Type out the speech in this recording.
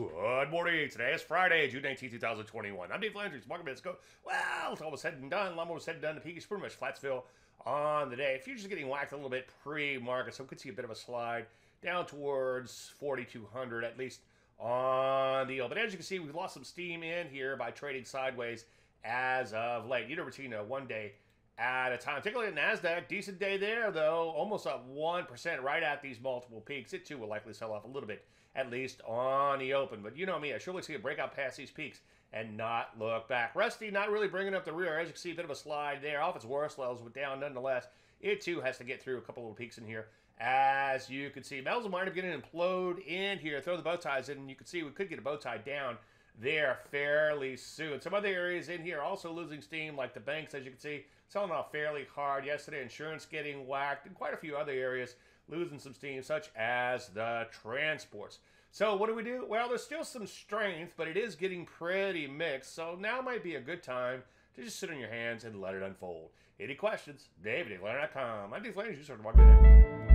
Good morning. Today is Friday, June 19, 2021. I'm Dave Landry. Market minutes go. Well, it's almost said and done. Lumber was said and done. The peak is pretty much Flatsville on the day. Futures getting whacked a little bit pre-market, so we could see a bit of a slide down towards 4,200 at least on the yield. But as you can see, we've lost some steam in here by trading sideways as of late. You never seen a one day at a time. Look at NASDAQ. Decent day there, though. Almost up 1% right at these multiple peaks. It, too, will likely sell off a little bit, at least on the open. But you know me, I surely see a breakout past these peaks and not look back. Rusty not really bringing up the rear. As you can see, a bit of a slide there. Off its worst levels, but down nonetheless. It, too, has to get through a couple little peaks in here. As you can see, metals will wind up getting implode in here. Throw the bow ties in, and you can see we could get a bow tie down there fairly soon. Some other areas in here also losing steam, like the banks, as you can see, selling off fairly hard yesterday. Insurance getting whacked, and quite a few other areas losing some steam, such as the transports. So what do we do? Well, there's still some strength, but it is getting pretty mixed. So now might be a good time to just sit on your hands and let it unfold. Any questions? David at I'm Dave Landry, you sort of market